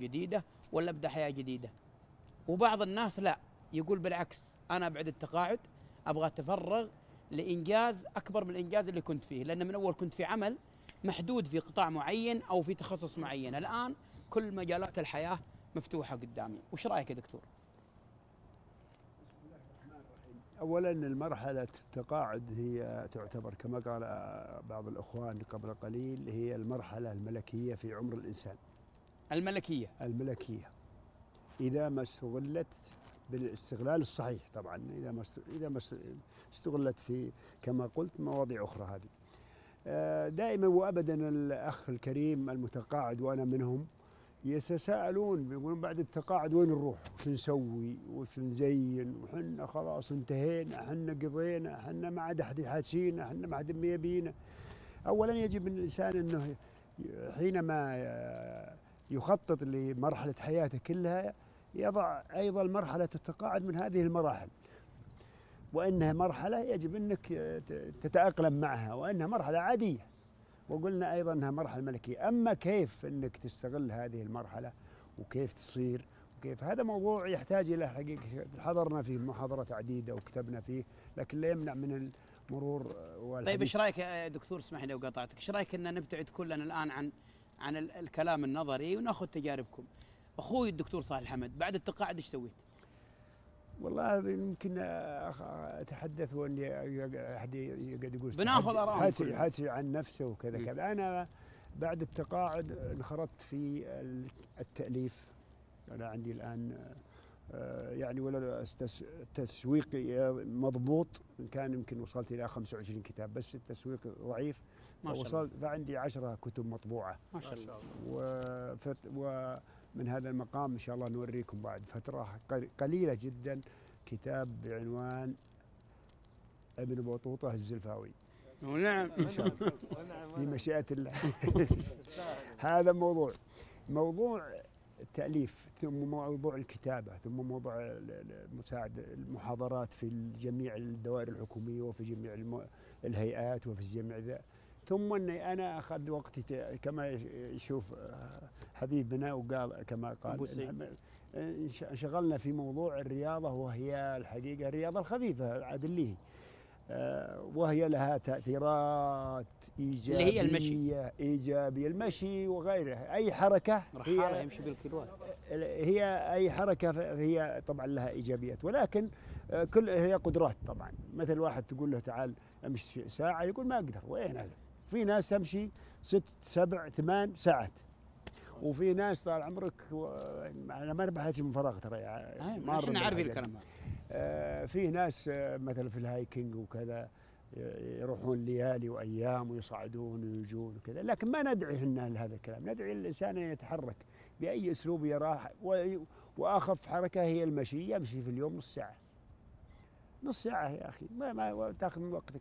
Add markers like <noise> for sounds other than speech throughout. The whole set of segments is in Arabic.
جديدة ولا ابدا حياه جديدة. وبعض الناس لا يقول بالعكس أنا بعد التقاعد أبغى أتفرغ لإنجاز أكبر من الإنجاز اللي كنت فيه. لأن من أول كنت في عمل محدود في قطاع معين أو في تخصص معين. الآن كل مجالات الحياة مفتوحة قدامي. وش رأيك يا دكتور؟ اولا المرحلة التقاعد هي تعتبر كما قال بعض الأخوان قبل قليل هي المرحلة الملكية في عمر الإنسان. الملكية الملكية إذا ما استغلت بالاستغلال الصحيح طبعا إذا ما إذا ما استغلت في كما قلت مواضيع أخرى هذه آه، دائما وابدا الأخ الكريم المتقاعد وأنا منهم يتساءلون بيقولون بعد التقاعد وين نروح؟ وش نسوي؟ وش نزين؟ وحنا خلاص انتهينا، حنا قضينا، حنا ما عاد أحد يحاسينا، حنا ما عاد يبينا. اولا يجب الإنسان إنه حينما يخطط لمرحلة حياته كلها يضع أيضا مرحلة التقاعد من هذه المراحل. وإنها مرحلة يجب أنك تتأقلم معها وإنها مرحلة عادية. وقلنا أيضا إنها مرحلة ملكية، أما كيف أنك تستغل هذه المرحلة وكيف تصير وكيف هذا موضوع يحتاج إلى حقيقة حضرنا فيه محاضرات عديدة وكتبنا فيه، لكن لا يمنع من المرور والحديث. طيب إيش رأيك يا دكتور اسمح لي وقاطعتك، إيش رأيك إن نبتعد كلنا الآن عن عن الكلام النظري وناخذ تجاربكم. أخوي الدكتور صالح الحمد بعد التقاعد إيش سويت؟ والله يمكن أتحدث وأني أحد يقعد يقول بناخذ ارائهم حدث عن نفسه وكذا كذا. أنا بعد التقاعد انخرطت في التأليف. أنا عندي الآن يعني ولا التسويق مضبوط. كان يمكن وصلت إلى 25 كتاب بس التسويق ضعيف. ما شاء الله. فعندي 10 كتب مطبوعة. ما شاء الله. وفت ومن هذا المقام إن شاء الله نوريكم بعد فترة قليلة جدا كتاب بعنوان ابن بطوطة الزلفاوي. <laughs> ونعم بمشيئه الله. <laughs> هذا موضوع. موضوع التأليف ثم موضوع الكتابة ثم موضوع مساعدة المحاضرات في جميع الدوائر الحكومية وفي جميع الهيئات وفي جميع ذا. ثم إني أنا أخذ وقتي كما يشوف حبيبنا وقال كما قال انشغلنا في موضوع الرياضة وهي الحقيقة الرياضة الخفيفة عاد اللي وهي لها تأثيرات ايجابيه اللي هي المشي. إيجابية المشي وغيره أي حركة هي يمشي بالكيلوات. هي أي حركة هي طبعا لها إيجابيات. ولكن كل هي قدرات طبعا. مثل واحد تقول له تعال أمشي ساعة يقول ما أقدر. وين هذا في ناس تمشي ست سبع ثمان ساعات. وفي ناس طال عمرك و... أنا ما بحكي من فراغ ترى يعني إحنا عارفين الكلام. آه في ناس آه مثلا في الهايكنج وكذا يروحون ليالي وأيام ويصعدون ويجون وكذا. لكن ما ندعي هنا لهذا الكلام. ندعي الإنسان ان يتحرك بأي أسلوب يراه. وأخف حركة هي المشي. يمشي في اليوم نص ساعة. نص ساعة يا أخي. ما, ما تأخذ من وقتك.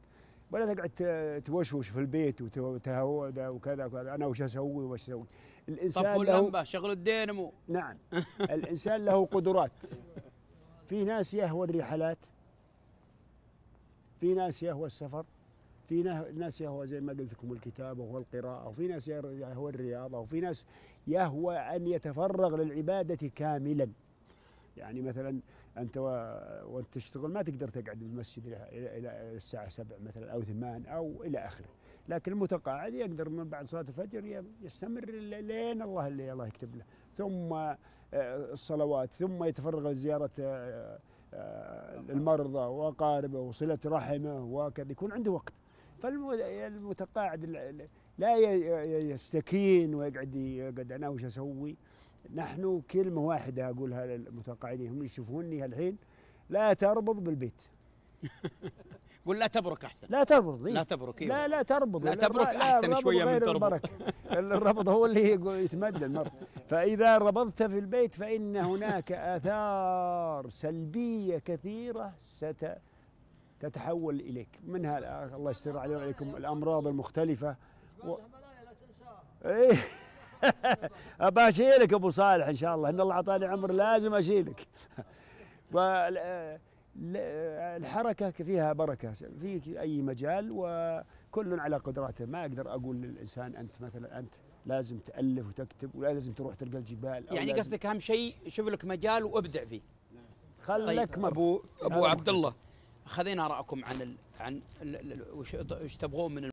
ولا تقعد توشوش في البيت وتهود وكذا وكذا. أنا وش أسوي وش أسوي؟ الإنسان طفوا اللمبة شغلوا الدينمو نعم. <laughs> الإنسان له قدرات. في ناس يهوى الرحلات. في ناس يهوى السفر. في ناس يهوى زي ما قلت لكم الكتابة والقراءة. وفي ناس يهوى الرياضة. وفي ناس يهوى أن يتفرغ للعبادة كاملا. يعني مثلا أنت وأنت تشتغل ما تقدر تقعد بالمسجد إلى الساعة 7 مثلا أو 8 أو إلى آخره. لكن المتقاعد يقدر من بعد صلاة الفجر يستمر لين الله اللي الله يكتب له. ثم الصلوات ثم يتفرغ لزيارة المرضى وأقاربه وصلة رحمه وكذا. يكون عنده وقت. فالمتقاعد لا يستكين ويقعد يقعد أنا وش أسوي؟ نحن كلمة واحدة أقولها للمتقاعدين هم يشوفوني الحين لا تربض بالبيت. <laughs> قول لا تبرك أحسن. لا تربض لا تبرك لا لا تربض. لا تبرك أحسن شوية من تربض. <laughs> الربض هو اللي يتمدى المرء فإذا ربضت في البيت فإن هناك آثار سلبية كثيرة ست تتحول إليك. منها الله يستر عليكم الأمراض المختلفة. و... إيه. <laughs> ابى أشيلك أبو صالح إن شاء الله إن الله أعطاني عمر لازم أشيلك. <laughs> الحركة فيها بركة. في أي مجال وكل على قدراته. ما أقدر أقول للإنسان أنت مثلا أنت لازم تألف وتكتب ولا لازم تروح تلقى الجبال يعني قصدك أهم شيء شوف لك مجال وابدع فيه. خلك طيب ابو أبو عبد الله خذينا آرائكم عن ال... عن ال... وش تبغون من